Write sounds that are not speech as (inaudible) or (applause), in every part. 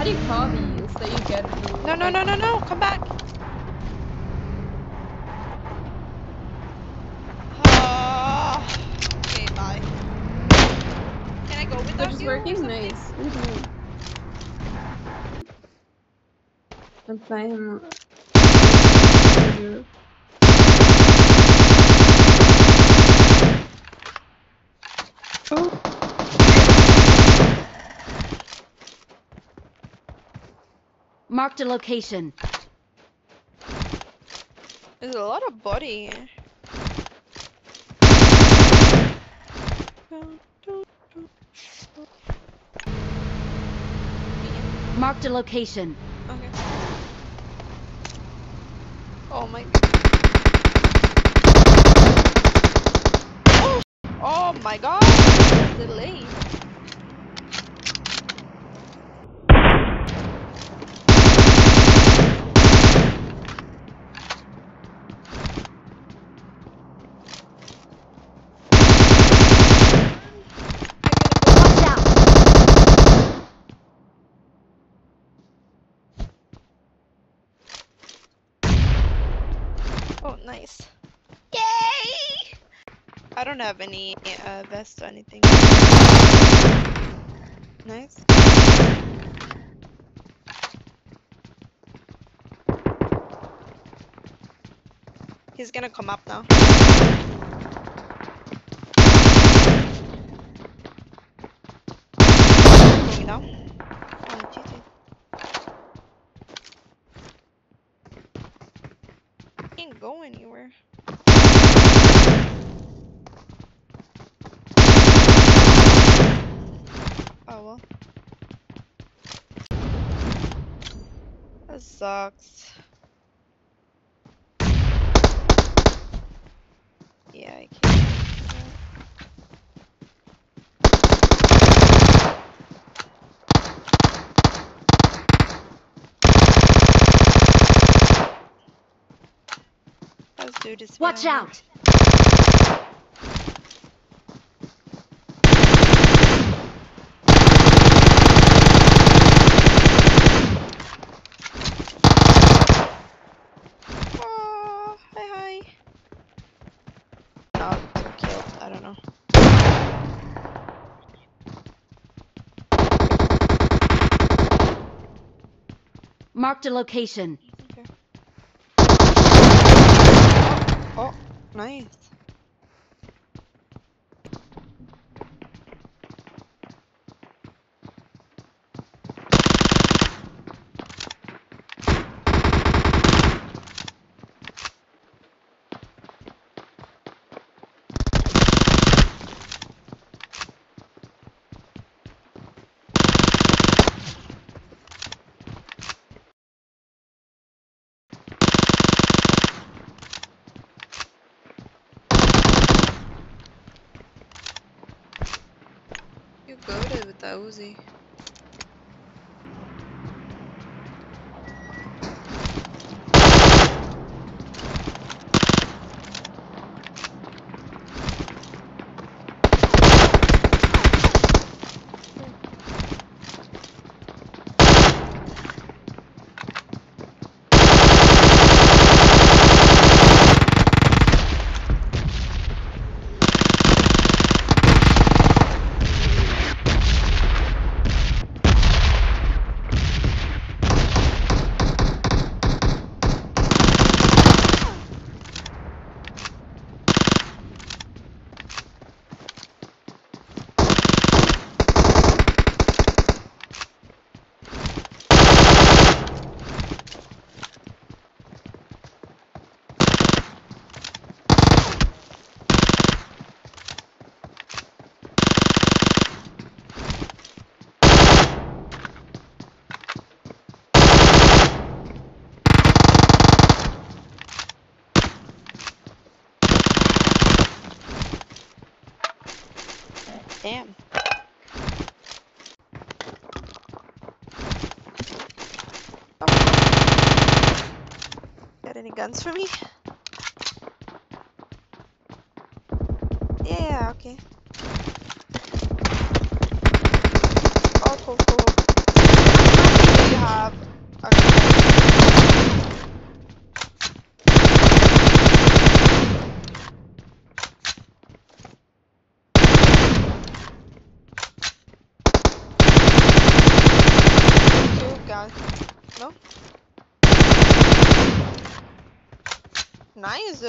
already called you, so you get. No, no, no, no, no. Come back. Ah, okay, bye. Can I go without just you? working nice. I'm playing. Marked a location. There's a lot of body. Marked a location. Okay. Oh my. Oh, oh my god! Delay. Watch out! Oh, nice. Yay! I don't have any uh, vest or anything. Nice. He's gonna come up now. Down. Oh, GG. Can't go anywhere. Oh well. That sucks. Yeah, I can't. Do this. Watch out! Oh, hi hi. No, I'm killed. I don't know. Marked a location. Okay. Oh, nice. That Uzi. Damn. Got any guns for me? Yeah, okay. Oh, cool, cool. you have? Okay. Guys. No? Nice.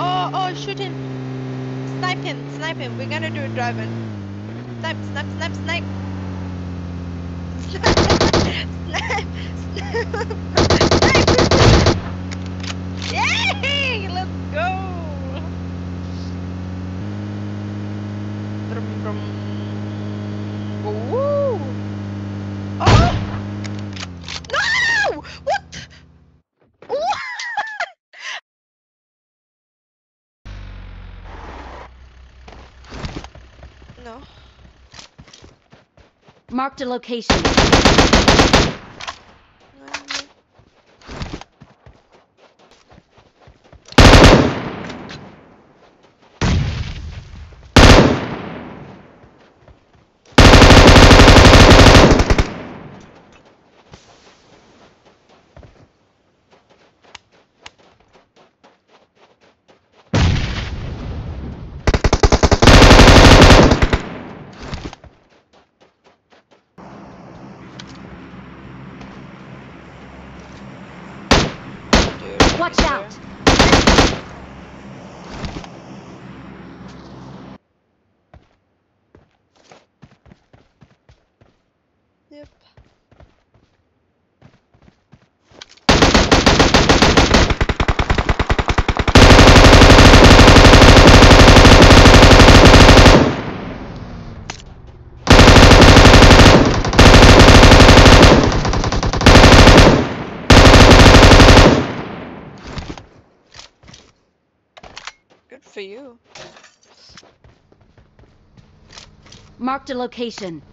Oh, oh, shoot him. Snipe him, snipe him. We're gonna do a drive-in. Snipe, snipe, snipe, snipe. (laughs) Snipe, snipe, (laughs) snipe. Yay! Let's go. Brum, brum. Woo! Oh! No! What? What? No. Marked a location. Watch out! For you. Marked a location.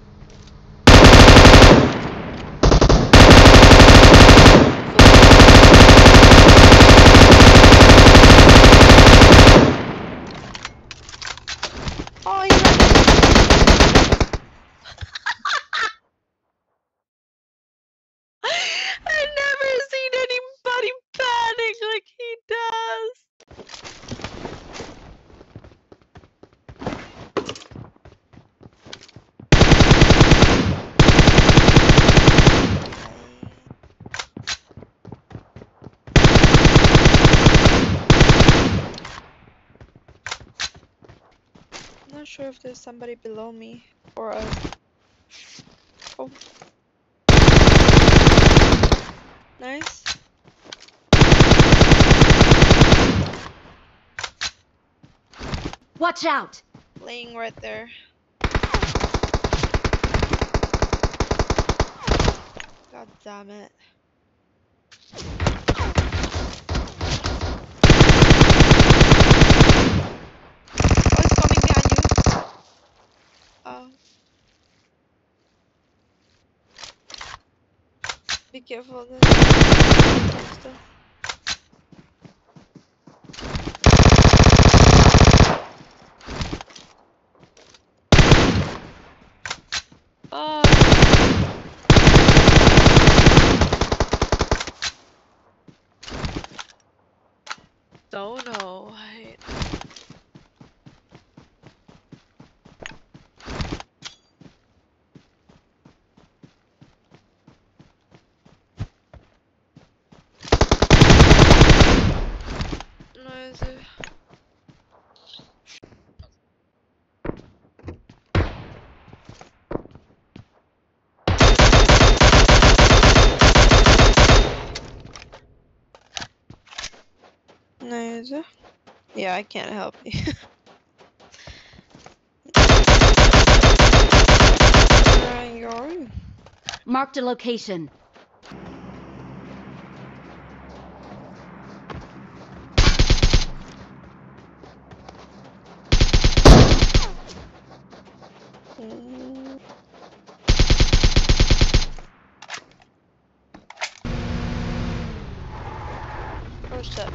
Sure if there's somebody below me or us. Oh. Nice. Watch out! Laying right there. God damn it. Oh, it's coming behind you. Oh. Be careful. stuff. Oh. Don't know. I... No, is it? Nice. Yeah, I can't help you. (laughs) You? Marked a location. Mm. Oh shit.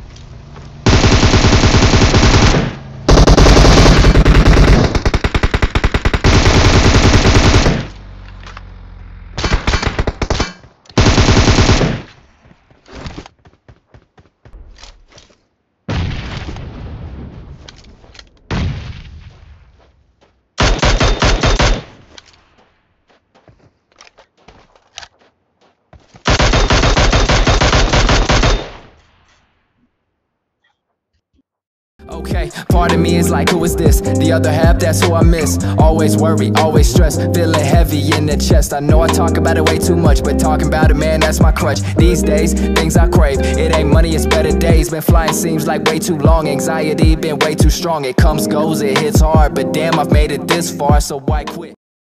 Okay, part of me is like, who is this? The other half, that's who I miss. Always worry, always stress, feeling heavy in the chest. I know I talk about it way too much, but talking about it, man, that's my crutch. These days, things I crave, it ain't money, it's better days. Been flying seems like way too long, anxiety been way too strong. It comes, goes, it hits hard, but damn, I've made it this far, so why quit?